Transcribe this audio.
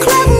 Clap